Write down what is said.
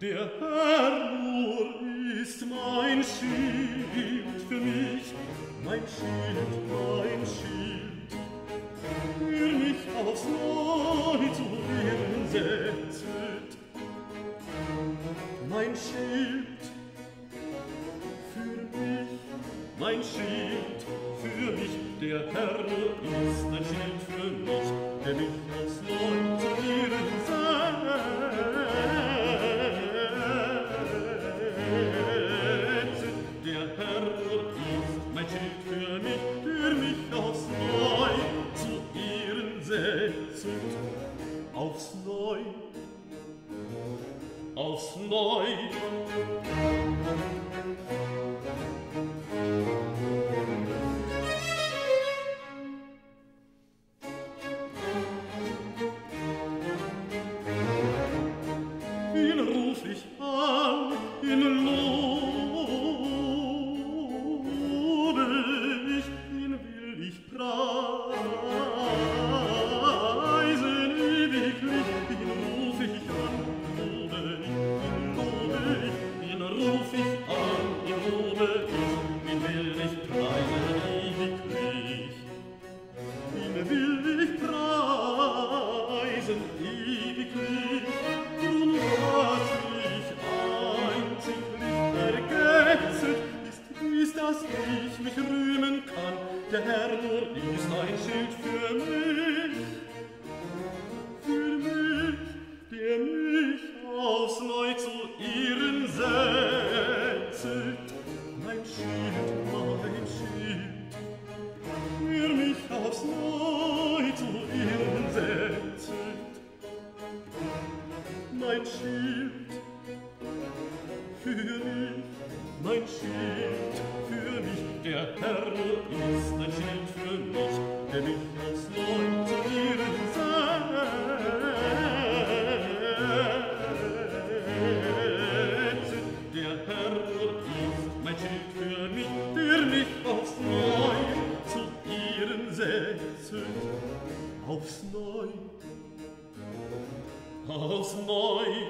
Der Herr nur ist mein Schild für mich, mein Schild, mein Schild. Für mich aufs Neue zu Regen setzet. Mein Schild für mich, mein Schild für mich, der Herr nur ist ein Schild aufs Neu. Ihn ruf ich an, in Lohn, ruf ich an, ihm lobe ich, ihn will ich preisen ewiglich. Ihn will ich preisen ewiglich, drum was ich einziglich ergetzet, ist dies, dass ich mich rühmen kann, der Herr nur ist ein Schild für mich. Für mich, der mich aufs Neu zu ihm mein Schild für mich, mein Schild für mich, der Herr ist ein Schild für mich, der mich als Leut zu ihren. Der Herr ist mein Schild für mich, der mich aufs Neu zu ihren setzt, aufs Neu aus neu